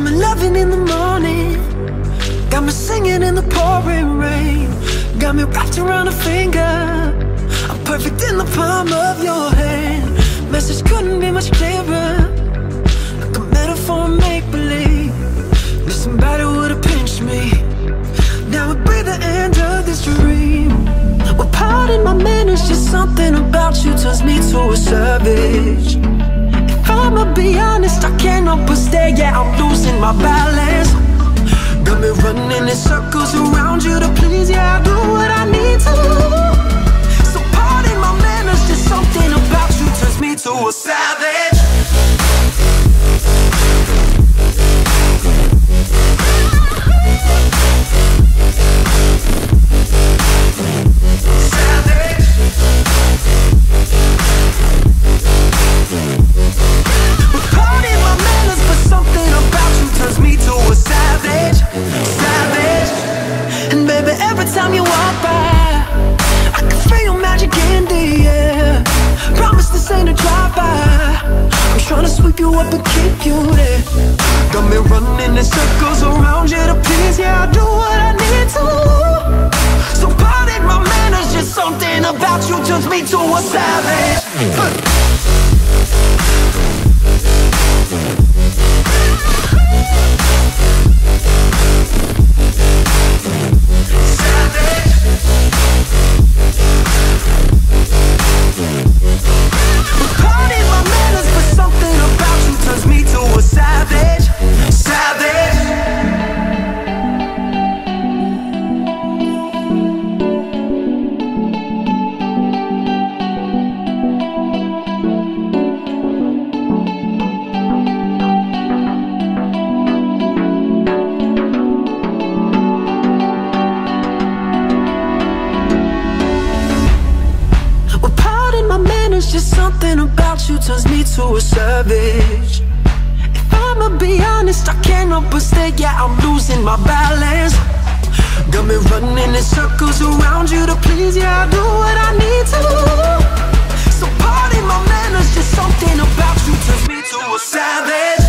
Got me loving in the morning. Got me singing in the pouring rain. Got me wrapped around a finger. I'm perfect in the palm of your hand. Message couldn't be much clearer. Like a metaphor make-believe. Knew somebody would've pinched me. Now would be the end of this dream. Well, pardon my manners Just something about you turns me to a savage. If I'ma be honest, I cannot but stay, yeah, I'm my balance. Got me running in circles I can feel magic in the air. Promise this ain't a drive-by. I'm trying to sweep you up and keep you there. Got me running in circles around you to please, yeah, I do what I need to. So pardon my manners, just something about you turns me to a savage. Something about you turns me to a savage. If I'ma be honest, I can't but stare, yeah, I'm losing my balance. Got me running in circles around you to please, yeah, I do what I need to. So pardon my manners, just something about you turns me to a savage.